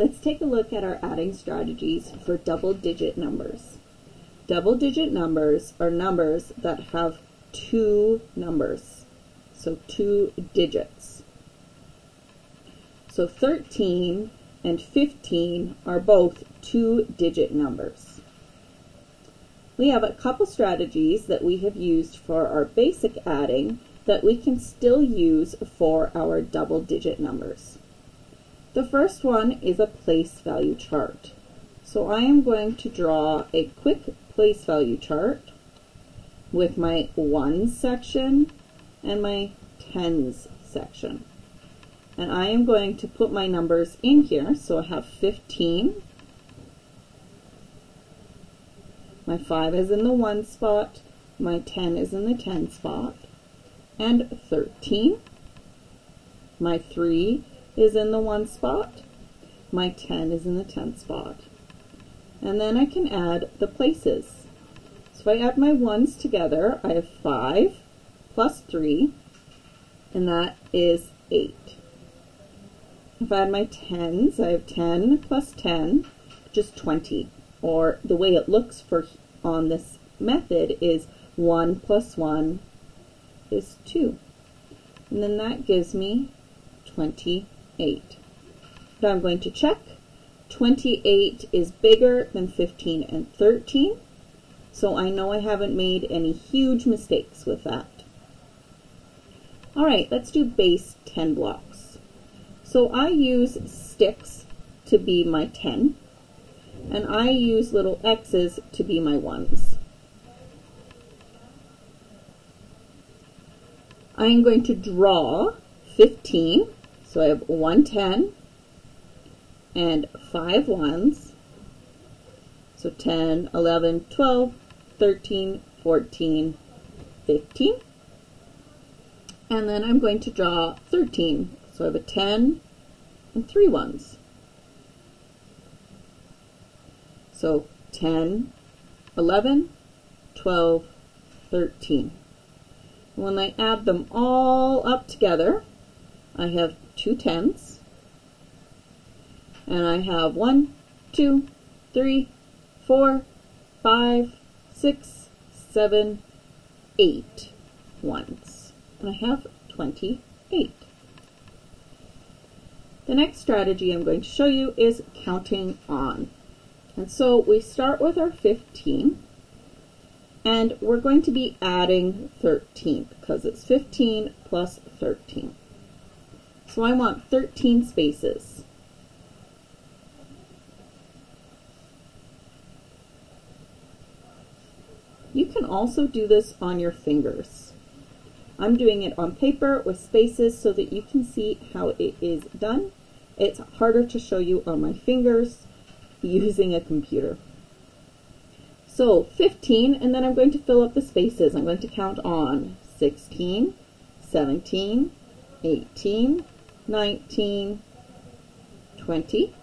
let's take a look at our adding strategies for double digit numbers. Double digit numbers are numbers that have two numbers, so two digits. So 13 and 15 are both two digit numbers. We have a couple strategies that we have used for our basic adding that we can still use for our double digit numbers. The first one is a place value chart. So I am going to draw a quick place value chart with my ones section and my tens section. And I am going to put my numbers in here. So I have 15. My 5 is in the 1 spot. My 10 is in the 10 spot. And 13. My 3 is in the 1 spot. My 10 is in the 10 spot. And then I can add the places. So I add my 1s together, I have 5 plus 3, and that is 8. If I add my 10s, I have 10 plus 10, just 20. Or the way it looks for on this method is 1 plus 1 is 2. And then that gives me 28. Now I'm going to check. 28 is bigger than 15 and 13. So I know I haven't made any huge mistakes with that. All right, let's do base 10 blocks. So I use sticks to be my 10, and I use little X's to be my ones. I am going to draw 15, so I have 110 and 5 ones, so 10, 11, 12, 13, 14, 15. And then I'm going to draw 13. So I have a 10 and three ones. So 10, 11, 12, 13. When I add them all up together, I have two tens. And I have one, two, three, four, five, six, seven, eight ones. And I have 28. The next strategy I'm going to show you is counting on. And so we start with our 15 and we're going to be adding 13 because it's 15 plus 13. So I want 13 spaces. You can also do this on your fingers. I'm doing it on paper with spaces so that you can see how it is done. It's harder to show you on my fingers using a computer. So 15, and then I'm going to fill up the spaces. I'm going to count on 16, 17, 18, 19, 20,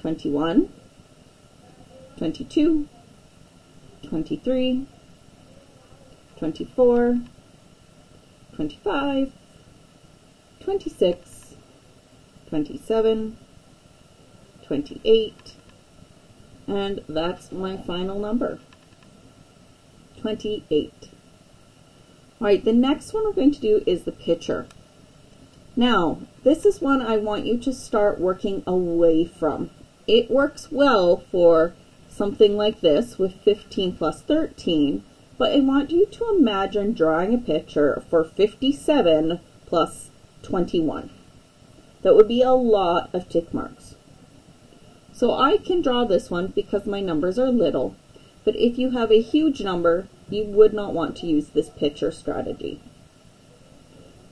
21, 22, 23, 24, 25, 26, 27, 28, and that's my final number, 28. All right, the next one we're going to do is the picture. Now, this is one I want you to start working away from. It works well for something like this with 15 plus 13, but I want you to imagine drawing a picture for 57 plus 21. That would be a lot of tick marks. So I can draw this one because my numbers are little, but if you have a huge number, you would not want to use this picture strategy.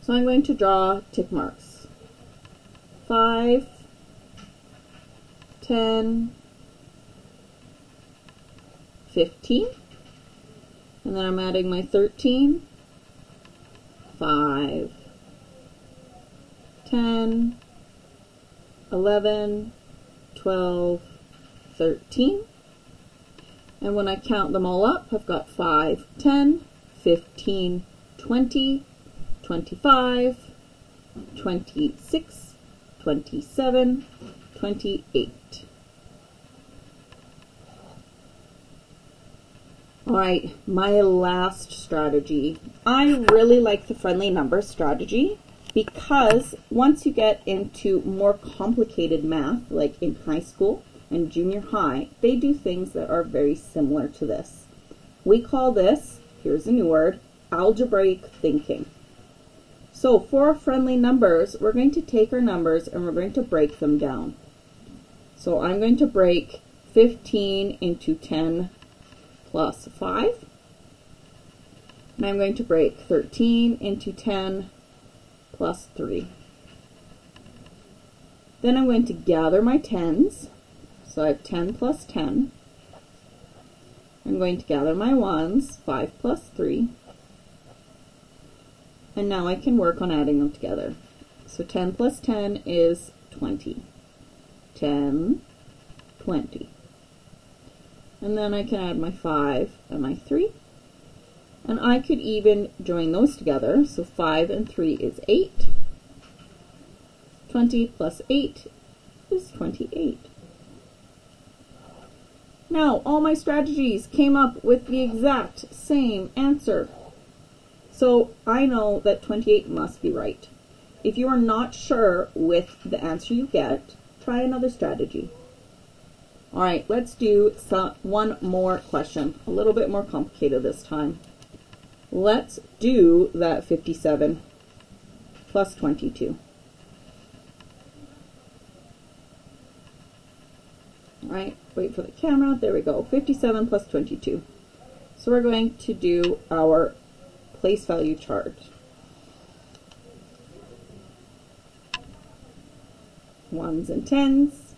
So I'm going to draw tick marks. 5, 10, 15. And then I'm adding my 13, 5, 10, 11, 12, 13. And when I count them all up, I've got 5, 10, 15, 20, 25, 26, 27, 28. All right, my last strategy. I really like the friendly numbers strategy because once you get into more complicated math, like in high school and junior high, they do things that are very similar to this. We call this, here's a new word, algebraic thinking. So for friendly numbers, we're going to take our numbers and we're going to break them down. So I'm going to break 15 into 10 plus 5. And I'm going to break 13 into 10 plus 3. Then I'm going to gather my tens. So I have 10 plus 10. I'm going to gather my ones, 5 plus 3. And now I can work on adding them together. So 10 plus 10 is 20. 10, 20. And then I can add my 5 and my 3. And I could even join those together. So 5 and 3 is 8. 20 plus 8 is 28. Now, all my strategies came up with the exact same answer. So I know that 28 must be right. If you are not sure with the answer you get, try another strategy. All right, let's do some, one more question, a little bit more complicated this time. Let's do that 57 plus 22. All right, wait for the camera. There we go. 57 plus 22. So we're going to do our place value chart. Ones and tens.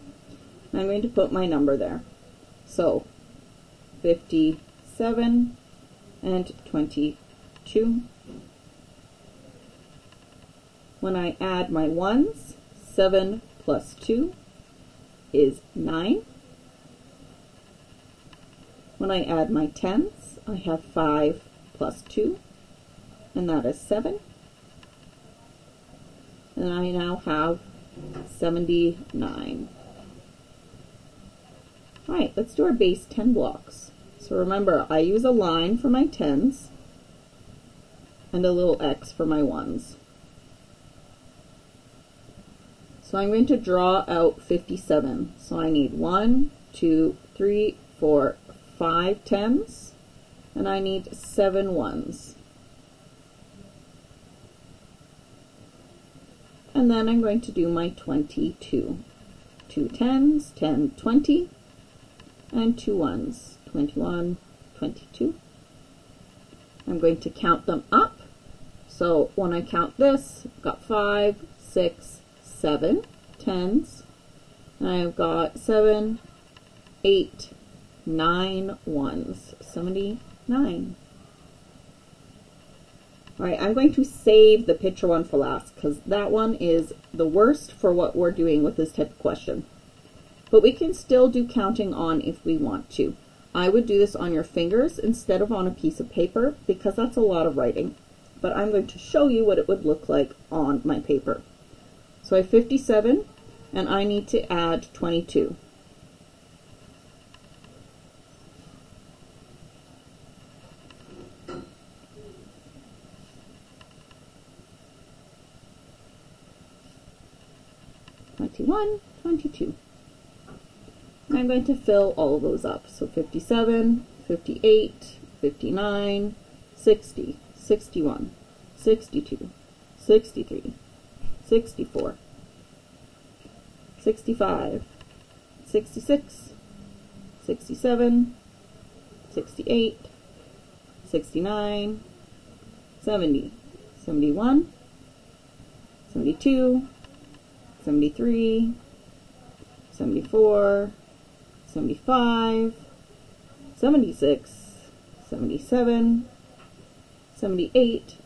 I'm going to put my number there. So 57 and 22. When I add my ones, 7 plus 2 is 9. When I add my tens, I have 5 plus 2, and that is 7. And I now have 79. Alright, let's do our base 10 blocks. So remember, I use a line for my 10s and a little X for my 1s. So I'm going to draw out 57. So I need 1, 2, 3, 4, 5 10s, and I need 7 1s. And then I'm going to do my 22. Two 10s, 10, 20, and two ones, 21, 22. I'm going to count them up. So when I count this, I've got five, six, seven tens, and I've got seven, eight, nine ones, 79. Alright, I'm going to save the picture one for last because that one is the worst for what we're doing with this type of question but we can still do counting on if we want to. I would do this on your fingers instead of on a piece of paper because that's a lot of writing. But I'm going to show you what it would look like on my paper. So I have 57 and I need to add 22. Twenty-one, twenty-two. I'm going to fill all those up. So 57, 58, 59, 60, 61, 62, 63, 64, 65, 66, 67, 68, 69, 70, 71, 72, 73, 74, 75, 76, 77, 78,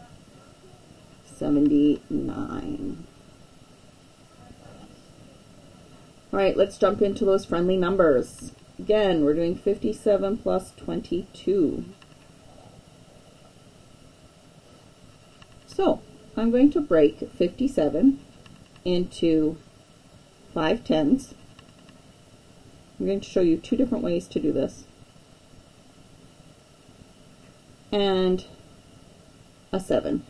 79. All right, let's jump into those friendly numbers. Again, we're doing 57 plus 22. So, I'm going to break 57 into five tens. I'm going to show you two different ways to do this. And a 7.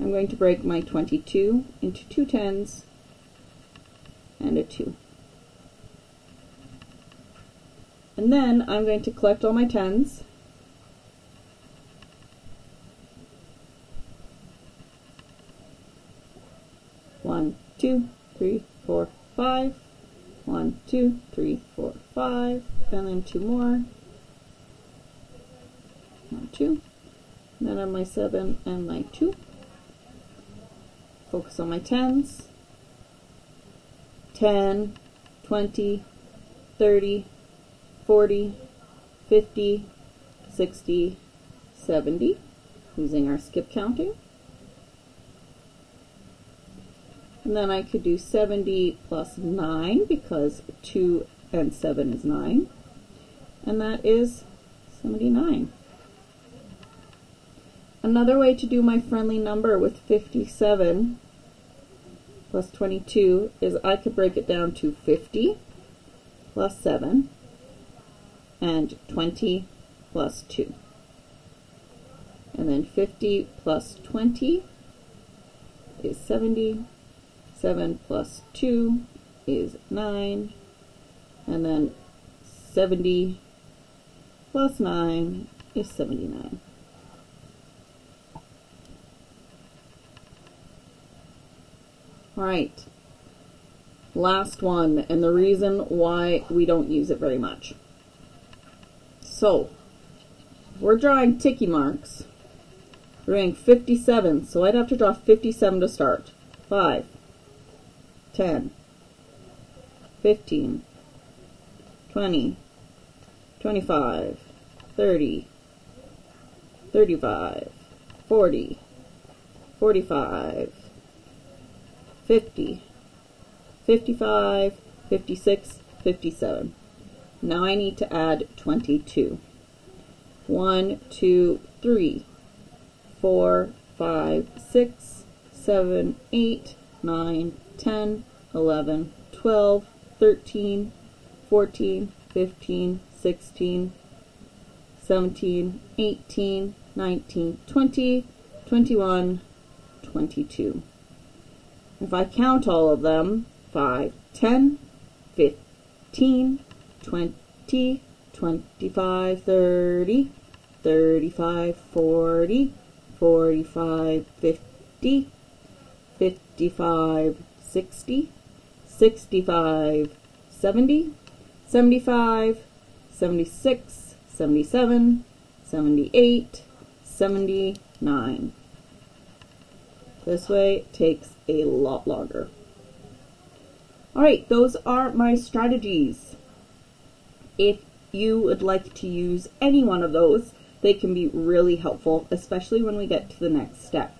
I'm going to break my 22 into two tens and a 2. And then I'm going to collect all my tens. One, two, three, four, five. One, two, three, four, five. And then two more. One, two. And then on my seven and my two. Focus on my tens. 10, 20, 30, 40, 50, 60, 70, using our skip counting. And then I could do 70 plus 9 because 2 and 7 is 9. And that is 79. Another way to do my friendly number with 57 plus 22 is I could break it down to 50 plus 7 and 20 plus 2. And then 50 plus 20 is 70. 7 plus 2 is 9. And then 70 plus 9 is 79. All right. Last one, and the reason why we don't use it very much. So, we're drawing ticky marks. We're doing 57, so I'd have to draw 57 to start. 5, 10, 15, 20, 25, 30, 35, 40, 45, 50, 55, 56, 57. Now I need to add 22. 1, 2, 3, 4, 5, 6, 7, 8, 9, 10, 11, 12, 13, 14, 15, 16, 17, 18, 19, 20, 21, 22. If I count all of them, 5, 10, 15, 20, 25, 30, 35, 40, 45, 50, 55, 60, 65, 70, 75, 76, 77, 78, 79. This way takes a lot longer. Alright, those are my strategies. If you would like to use any one of those, they can be really helpful, especially when we get to the next step.